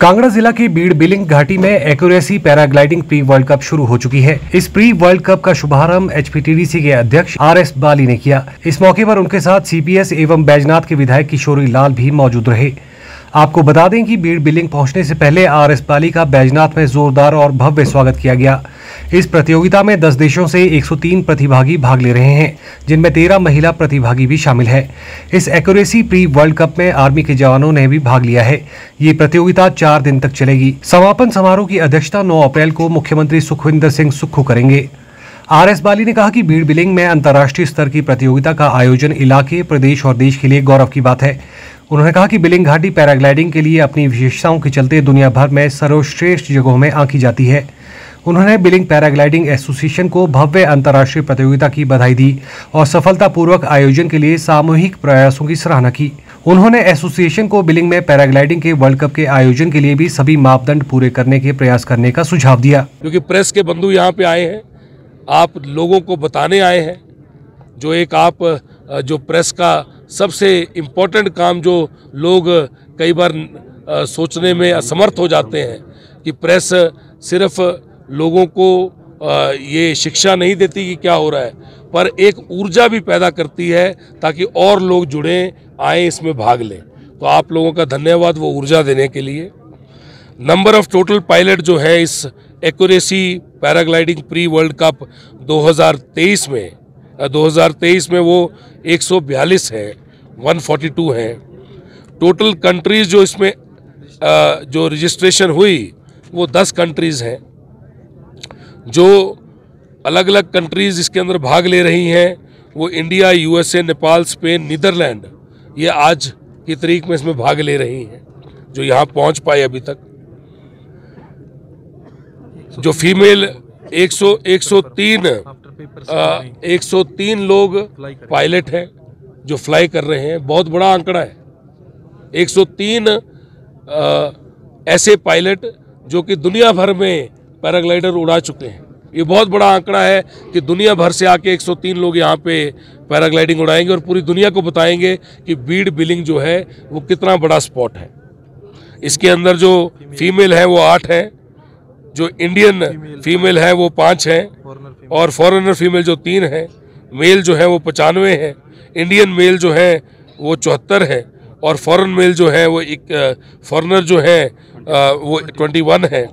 कांगड़ा जिला की बीड़ बिलिंग घाटी में accuracy paragliding pre world cup शुरू हो चुकी है। इस प्री वर्ल्ड कप का शुभारंभ एचपीटीडीसी के अध्यक्ष आर एस बाली ने किया। इस मौके पर उनके साथ सीपीएस एवं बैजनाथ के विधायक किशोरी लाल भी मौजूद रहे। आपको बता दें कि बीड़ बिलिंग पहुँचने से पहले आर एस बाली का बैजनाथ में जोरदार और भव्य स्वागत किया गया। इस प्रतियोगिता में 10 देशों से 103 प्रतिभागी भाग ले रहे हैं, जिनमें 13 महिला प्रतिभागी भी शामिल है। इस एक्यूरेसी प्री वर्ल्ड कप में आर्मी के जवानों ने भी भाग लिया है। ये प्रतियोगिता चार दिन तक चलेगी। समापन समारोह की अध्यक्षता 9 अप्रैल को मुख्यमंत्री सुखविंदर सिंह सुक्खू करेंगे। आर एस बाली ने कहा कि बीड़ बिलिंग में अंतर्राष्ट्रीय स्तर की प्रतियोगिता का आयोजन इलाके, प्रदेश और देश के लिए गौरव की बात है। उन्होंने कहा कि बिलिंग घाटी पैराग्लाइडिंग के लिए अपनी विशेषताओं के चलते दुनिया भर में सर्वश्रेष्ठ जगहों में आंकी जाती है। उन्होंने बिलिंग पैराग्लाइडिंग एसोसिएशन को भव्य अंतर्राष्ट्रीय प्रतियोगिता की बधाई दी और सफलतापूर्वक आयोजन के लिए सामूहिक प्रयासों की सराहना की। उन्होंने एसोसिएशन को बिलिंग में पैराग्लाइडिंग के वर्ल्ड कप के आयोजन के लिए भी सभी मापदंड पूरे करने के प्रयास करने का सुझाव दिया। क्योंकि प्रेस के बंधु यहाँ पे आए हैं। आप लोगों को बताने आए हैं, जो एक आप जो प्रेस का सबसे इम्पोर्टेंट काम जो लोग कई बार सोचने में असमर्थ हो जाते हैं कि प्रेस सिर्फ़ लोगों को ये शिक्षा नहीं देती कि क्या हो रहा है, पर एक ऊर्जा भी पैदा करती है ताकि और लोग जुड़ें, आए, इसमें भाग लें। तो आप लोगों का धन्यवाद वो ऊर्जा देने के लिए। नंबर ऑफ़ टोटल पायलट जो है इस accuracy paragliding pre world cup 2023 में 2023 में वो 142 है 142 है। टोटल कंट्रीज़ जो इसमें जो रजिस्ट्रेशन हुई, वो 10 कंट्रीज़ हैं। जो अलग अलग कंट्रीज़ इसके अंदर भाग ले रही हैं, वो India USA Nepal Spain Netherlands ये आज की तरीक में इसमें भाग ले रही हैं, जो यहाँ पहुँच पाए अभी तक। जो फीमेल 100 103 103 लोग पायलट हैं जो फ्लाई कर रहे हैं। बहुत बड़ा आंकड़ा है। 103 आ, ऐसे पायलट जो कि दुनिया भर में पैराग्लाइडर उड़ा चुके हैं। ये बहुत बड़ा आंकड़ा है कि दुनिया भर से आके 103 लोग यहाँ पे पैराग्लाइडिंग उड़ाएँगे और पूरी दुनिया को बताएँगे कि बीड बिलिंग जो है वो कितना बड़ा स्पॉट है। इसके अंदर जो फीमेल है वो आठ है। जो इंडियन फीमेल है वो पाँच हैं। और फॉरेनर फीमेल जो तीन हैं मेल जो है वो पचानवे हैं। इंडियन मेल जो है वो चौहत्तर है। और फॉरेन मेल जो है वो एक फॉरेनर जो है वो ट्वेंटी वन है।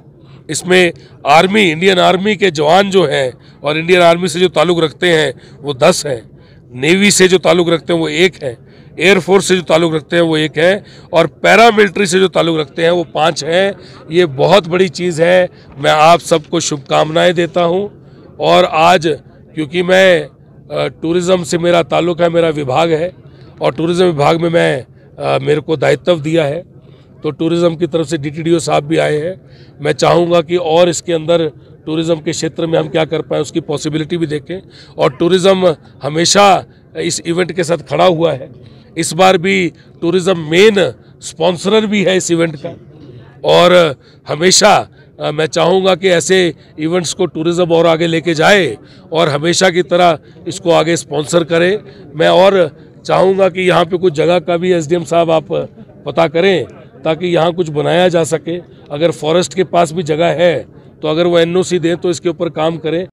इसमें आर्मी इंडियन आर्मी के जवान जो हैं और इंडियन आर्मी से जो ताल्लुक़ रखते हैं वो दस हैं। नेवी से जो ताल्लुक़ रखते हैं वो एक है। एयरफोर्स से जो ताल्लुक़ रखते हैं वो एक है और पैरामिलिट्री से जो ताल्लुक़ रखते हैं वो पाँच हैं। ये बहुत बड़ी चीज़ है। मैं आप सबको शुभकामनाएँ देता हूँ। और आज, क्योंकि मैं टूरिज़्म से मेरा ताल्लुक़ है, मेरा विभाग है, और टूरिज़्म विभाग में मैं मेरे को दायित्व दिया है तो टूरिज़्म की तरफ़ से डी साहब भी आए हैं। मैं चाहूँगा कि और इसके अंदर टूरिज़्म के क्षेत्र में हम क्या कर पाए, उसकी पॉसिबिलिटी भी देखें। और टूरिज़्म हमेशा इस इवेंट के साथ खड़ा हुआ है। इस बार भी टूरिज़्म मेन स्पॉन्सरर भी है इस इवेंट का। और हमेशा मैं चाहूँगा कि ऐसे इवेंट्स को टूरिज़्म और आगे लेके जाए और हमेशा की तरह इसको आगे स्पॉन्सर करें। मैं और चाहूँगा कि यहाँ पे कुछ जगह का भी एसडीएम साहब आप पता करें ताकि यहाँ कुछ बनाया जा सके। अगर फॉरेस्ट के पास भी जगह है तो अगर वो एनओसी दें तो इसके ऊपर काम करें।